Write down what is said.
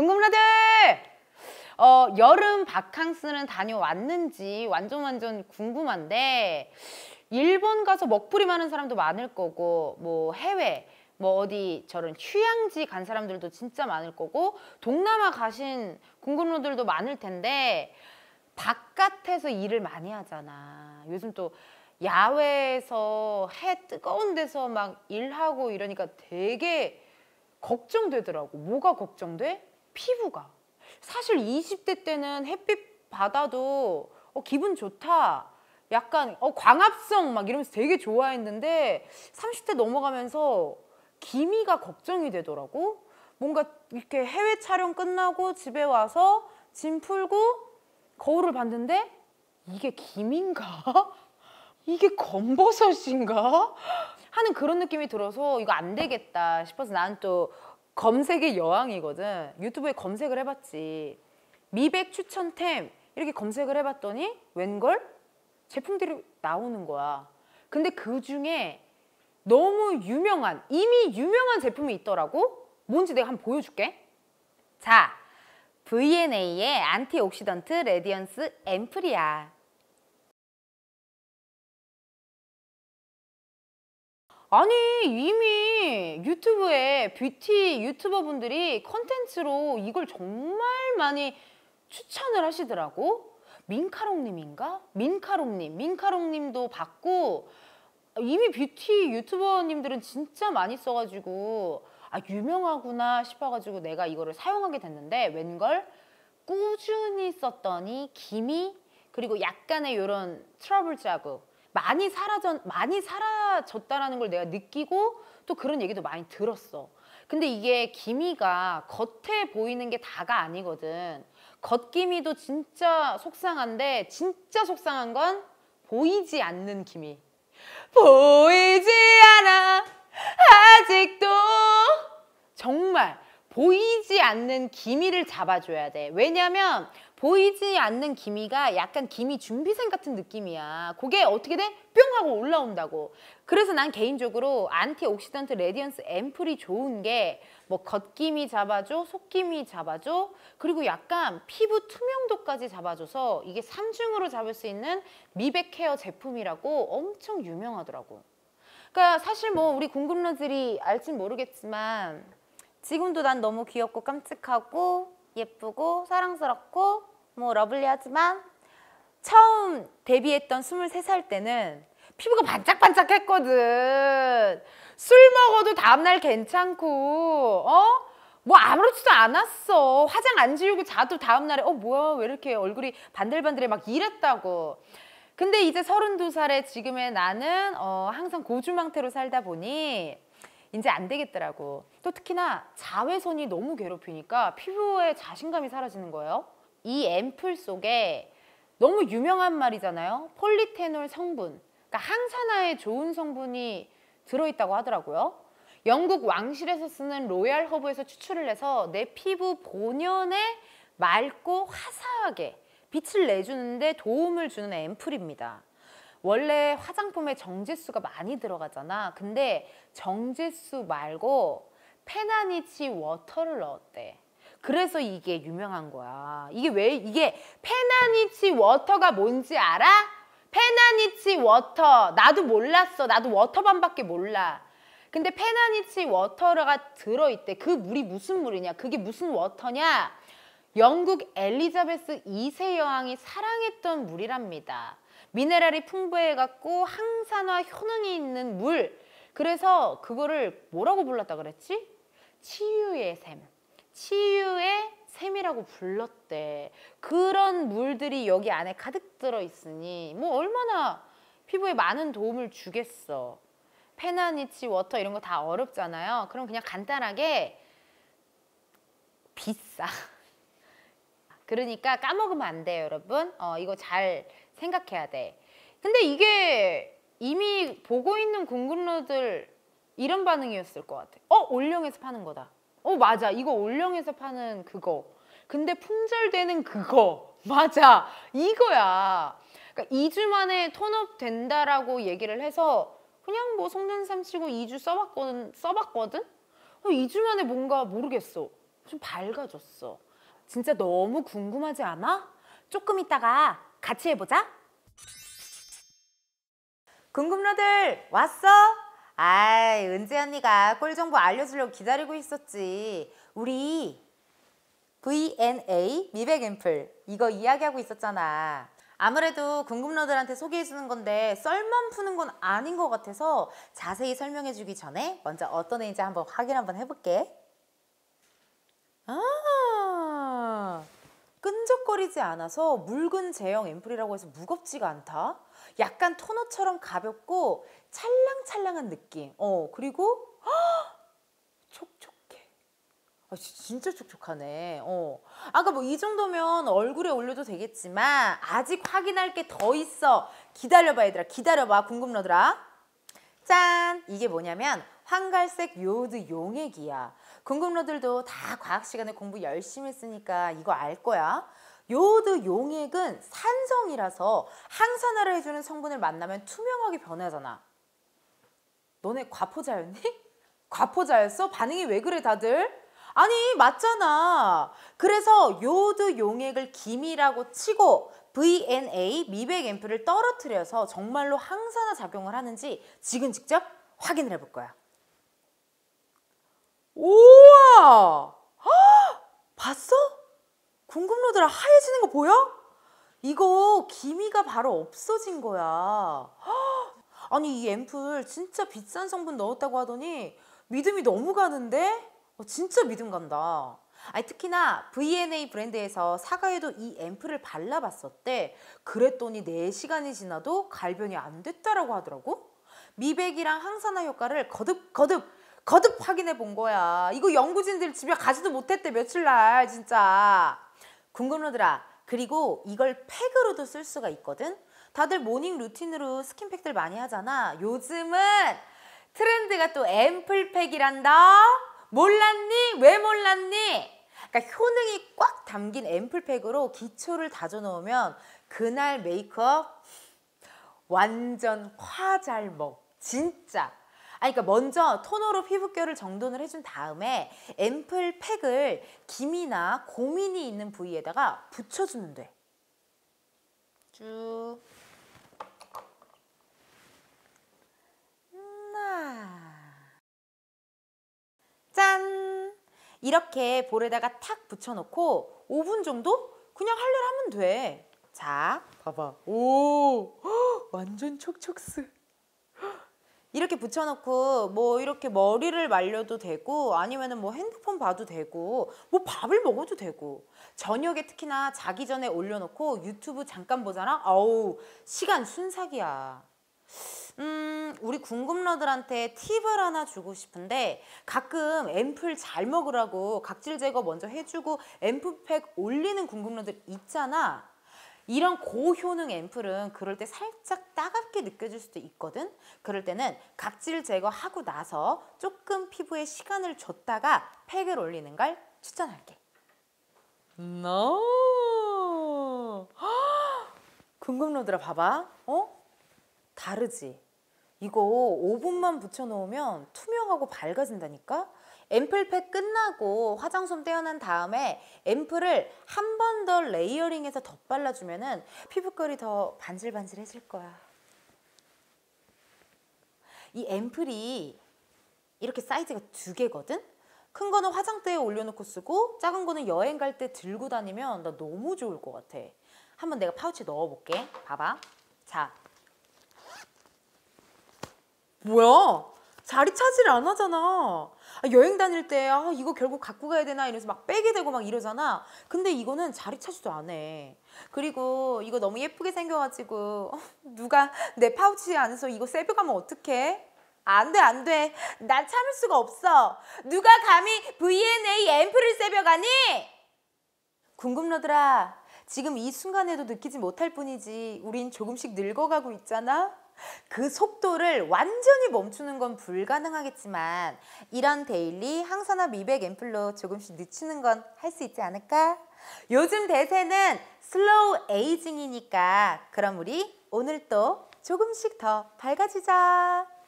궁금하들! 어, 여름 바캉스는 다녀왔는지 완전 완전 궁금한데 일본 가서 먹부림 하는 사람도 많을 거고 뭐 해외 뭐 어디 저런 휴양지 간 사람들도 진짜 많을 거고 동남아 가신 궁금러들도 많을 텐데 바깥에서 일을 많이 하잖아. 요즘 또 야외에서 해 뜨거운 데서 막 일하고 이러니까 되게 걱정되더라고. 뭐가 걱정돼? 피부가. 사실 20대 때는 햇빛 받아도 어, 기분 좋다. 약간 어, 광합성 막 이러면서 되게 좋아했는데 30대 넘어가면서 기미가 걱정이 되더라고. 뭔가 이렇게 해외 촬영 끝나고 집에 와서 짐 풀고 거울을 봤는데 이게 기민가? 이게 검버섯인가? 하는 그런 느낌이 들어서 이거 안 되겠다 싶어서 나는 또 검색의 여왕이거든. 유튜브에 검색을 해봤지. 미백 추천템 이렇게 검색을 해봤더니 웬걸? 제품들이 나오는 거야. 근데 그 중에 너무 유명한, 이미 유명한 제품이 있더라고? 뭔지 내가 한번 보여줄게. 자, VNA의 Antioxidant Radiance 앰플이야. 아니 이미 유튜브에 뷰티 유튜버 분들이 컨텐츠로 이걸 정말 많이 추천을 하시더라고. 민카롱님인가? 민카롱님. 민카롱님도 받고 이미 뷰티 유튜버님들은 진짜 많이 써가지고 아 유명하구나 싶어가지고 내가 이거를 사용하게 됐는데 웬걸? 꾸준히 썼더니 기미 그리고 약간의 이런 트러블 자국 많이 사라졌 많이 사라졌다라는 걸 내가 느끼고 또 그런 얘기도 많이 들었어. 근데 이게 기미가 겉에 보이는 게 다가 아니거든. 겉기미도 진짜 속상한데 진짜 속상한 건 보이지 않는 기미. 보이지 않아 보이지 않는 기미를 잡아줘야 돼. 왜냐면 보이지 않는 기미가 약간 기미 준비생 같은 느낌이야. 그게 어떻게 돼? 뿅 하고 올라온다고. 그래서 난 개인적으로 Antioxidant Radiance 앰플이 좋은 게 뭐 겉기미 잡아줘, 속기미 잡아줘, 그리고 약간 피부 투명도까지 잡아줘서 이게 삼중으로 잡을 수 있는 미백 케어 제품이라고 엄청 유명하더라고. 그러니까 사실 뭐 우리 궁금러들이 알진 모르겠지만 지금도 난 너무 귀엽고 깜찍하고 예쁘고 사랑스럽고 뭐 lovely하지만 처음 데뷔했던 23살 때는 피부가 반짝반짝했거든. 술 먹어도 다음날 괜찮고 어? 뭐 아무렇지도 않았어. 화장 안 지우고 자도 다음날에 어 뭐야 왜 이렇게 얼굴이 반들반들해 막 이랬다고. 근데 이제 32살에 지금의 나는 어, 항상 고주망태로 살다 보니 이제 안 되겠더라고. 또 특히나 자외선이 너무 괴롭히니까 피부에 자신감이 사라지는 거예요. 이 앰플 속에 너무 유명한 말이잖아요. 폴리테놀 성분. 그러니까 항산화에 좋은 성분이 들어있다고 하더라고요. 영국 왕실에서 쓰는 로얄 허브에서 추출을 해서 내 피부 본연의 맑고 화사하게 빛을 내주는데 도움을 주는 앰플입니다. 원래 화장품에 정제수가 많이 들어가잖아. 근데 정제수 말고 Pannanich water를 넣었대. 그래서 이게 유명한 거야. 이게 왜 이게 Pannanich water가 뭔지 알아? Pannanich water. 나도 몰랐어. 나도 워터밤밖에 몰라. 근데 Pannanich water가 들어있대. 그 물이 무슨 물이냐? 그게 무슨 water냐? 영국 엘리자베스 2세 여왕이 사랑했던 물이랍니다. 미네랄이 풍부해갖고 항산화 효능이 있는 물. 그래서 그거를 뭐라고 불렀다 그랬지? 치유의 샘. 치유의 샘이라고 불렀대. 그런 물들이 여기 안에 가득 들어있으니 뭐 얼마나 피부에 많은 도움을 주겠어. Pannanich water 이런 거 다 어렵잖아요. 그럼 그냥 간단하게 비싸. 그러니까 까먹으면 안 돼요, 여러분. 어, 이거 잘 생각해야 돼. 근데 이게 이미 보고 있는 궁금러들 이런 반응이었을 것 같아. 어, 올영에서 파는 거다. 어, 맞아. 이거 올영에서 파는 그거. 근데 품절되는 그거. 맞아. 이거야. 그러니까 2주 만에 톤업 된다라고 얘기를 해서 그냥 뭐 속는삼 치고 2주 써봤거든. 써봤거든? 어, 2주 만에 뭔가 모르겠어. 좀 밝아졌어. 진짜 너무 궁금하지 않아? 조금 있다가 같이 해보자. 궁금러들 왔어? 아이 은지 언니가 꿀 정보 알려주려고 기다리고 있었지. 우리 VNA 미백 앰플 이거 이야기하고 있었잖아. 아무래도 궁금러들한테 소개해주는 건데 썰만 푸는 건 아닌 것 같아서 자세히 설명해주기 전에 먼저 어떤 애인지 한번 확인 한번 해볼게. 아, 끈적거리지 않아서 묽은 제형 앰플이라고 해서 무겁지가 않다. 약간 토너처럼 가볍고 찰랑찰랑한 느낌. 어, 그리고 헉! 촉촉해. 아, 지- 진짜 촉촉하네. 어. 아까 뭐 이 정도면 얼굴에 올려도 되겠지만 아직 확인할 게 더 있어. 기다려봐 얘들아. 기다려봐. 궁금러들아. 짠! 이게 뭐냐면 황갈색 요오드 용액이야. 궁금러들도 다 과학 시간에 공부 열심히 했으니까 이거 알 거야. 요오드 용액은 산성이라서 항산화를 해주는 성분을 만나면 투명하게 변하잖아. 너네 과포자였니? 과포자였어? 반응이 왜 그래 다들? 아니 맞잖아. 그래서 요오드 용액을 기미라고 치고 VNA 미백 앰플을 떨어뜨려서 정말로 항산화 작용을 하는지 지금 직접 확인을 해볼 거야. 우와! 헉! 봤어? 궁금로들아 하얘지는 거 보여? 이거 기미가 바로 없어진 거야. 헉! 아니 이 앰플 진짜 비싼 성분 넣었다고 하더니 믿음이 너무 가는데? 어, 진짜 믿음 간다. 아니 특히나 VNA 브랜드에서 사과에도 이 앰플을 발라봤었대. 그랬더니 4시간이 지나도 갈변이 안 됐다라고 하더라고. 미백이랑 항산화 효과를 거듭 거듭 거듭 확인해 본 거야. 이거 연구진들 집에 가지도 못했대 며칠 날 진짜. 궁금하더라. 그리고 이걸 팩으로도 쓸 수가 있거든. 다들 모닝 루틴으로 스킨팩들 많이 하잖아. 요즘은 트렌드가 또 앰플팩이란다. 몰랐니? 왜 몰랐니? 그러니까 효능이 꽉 담긴 앰플팩으로 기초를 다져 놓으면 그날 메이크업 완전 화잘 먹. 진짜. 아니, 그러니까 먼저 토너로 피부결을 정돈을 해준 다음에 앰플 팩을 기미나 고민이 있는 부위에다가 붙여주면 돼. 쭉. 나. 짠! 이렇게 볼에다가 탁 붙여놓고 5분 정도 그냥 할일 하면 돼. 자, 봐봐. 오, 헉, 완전 촉촉스. 이렇게 붙여놓고 뭐 이렇게 머리를 말려도 되고 아니면은 뭐 핸드폰 봐도 되고 뭐 밥을 먹어도 되고 저녁에 특히나 자기 전에 올려놓고 유튜브 잠깐 보잖아. 어우 시간 순삭이야. 음, 우리 궁금러들한테 팁을 하나 주고 싶은데 가끔 앰플 잘 먹으라고 각질 제거 먼저 해주고 앰플팩 올리는 궁금러들 있잖아. 이런 고효능 앰플은 그럴 때 살짝 따갑게 느껴질 수도 있거든. 그럴 때는 각질 제거하고 나서 조금 피부에 시간을 줬다가 팩을 올리는 걸 추천할게. No. 궁금러들아 봐봐. 어? 다르지? 이거 5분만 붙여놓으면 투명하고 밝아진다니까? 앰플팩 끝나고 화장솜 떼어낸 다음에 앰플을 한 번 더 레이어링해서 덧발라주면 은 피부결이 더 반질반질해질 거야. 이 앰플이 이렇게 사이즈가 두 개거든? 큰 거는 화장대에 올려놓고 쓰고 작은 거는 여행 갈 때 들고 다니면 나 너무 좋을 것 같아. 한번 내가 파우치에 넣어볼게. 봐봐. 자, 뭐야? 자리 차지를 안 하잖아. 아, 여행 다닐 때 아, 이거 결국 갖고 가야 되나 이래서 막 빼게 되고 막 이러잖아. 근데 이거는 자리 차지도 안 해. 그리고 이거 너무 예쁘게 생겨가지고 어, 누가 내 파우치 안에서 이거 쌔벼가면 어떡해? 안 돼, 안 돼. 난 참을 수가 없어. 누가 감히 VNA 앰플을 쌔벼가니? 궁금러들아, 지금 이 순간에도 느끼지 못할 뿐이지 우린 조금씩 늙어가고 있잖아. 그 속도를 완전히 멈추는 건 불가능하겠지만 이런 데일리 항산화 미백 앰플로 조금씩 늦추는 건 할 수 있지 않을까? 요즘 대세는 슬로우 에이징이니까 그럼 우리 오늘 또 조금씩 더 밝아지자.